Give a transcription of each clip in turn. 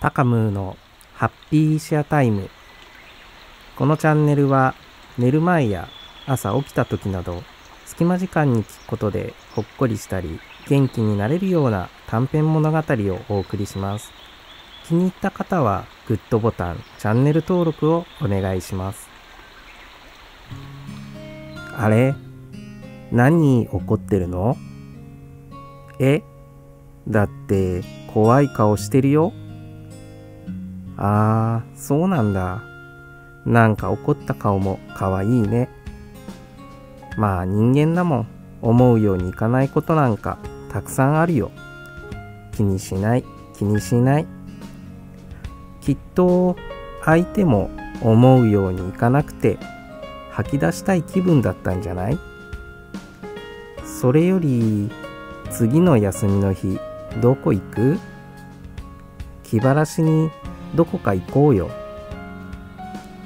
タカムーのハッピーシェアタイム。このチャンネルは寝る前や朝起きた時など隙間時間に聞くことでほっこりしたり元気になれるような短編物語をお送りします。気に入った方はグッドボタン、チャンネル登録をお願いします。あれ？何怒ってるの？え？だって怖い顔してるよ。あー、そうなんだ。なんか怒った顔も可愛いね。まあ人間だもん。思うようにいかないことなんかたくさんあるよ。気にしない、気にしない。きっと相手も思うようにいかなくて吐き出したい気分だったんじゃない？それより次の休みの日どこ行く？気晴らしにどこか行こうよ。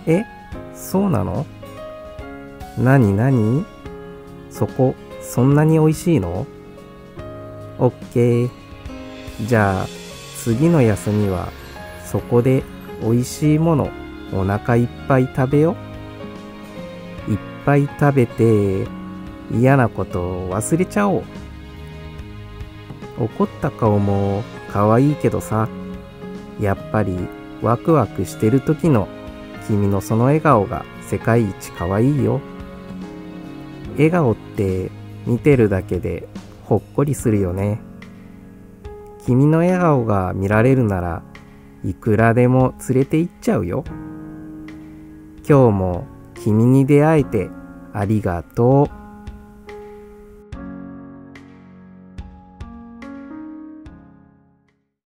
え？そうなの？なになにそこそんなに美味しいの？オッケー。じゃあ次の休みはそこで美味しいものお腹いっぱい食べよ。いっぱい食べて嫌なことを忘れちゃおう。怒った顔も可愛いけどさ、やっぱりワクワクしてる時の君のその笑顔が世界一可愛いよ。笑顔って見てるだけでほっこりするよね。君の笑顔が見られるならいくらでも連れて行っちゃうよ。今日も君に出会えてありがとう。